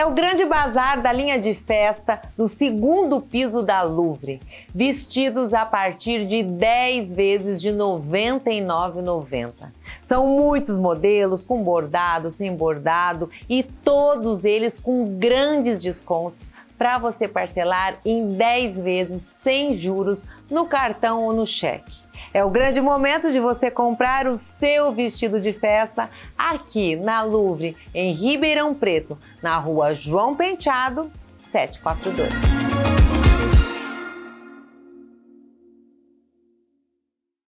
É o grande bazar da linha de festa do segundo piso da Louvre. Vestidos a partir de 10 vezes de R$ 99,90. São muitos modelos com bordado, sem bordado e todos eles com grandes descontos para você parcelar em 10 vezes sem juros no cartão ou no cheque. É o grande momento de você comprar o seu vestido de festa aqui na Louvre, em Ribeirão Preto, na rua João Penteado, 742.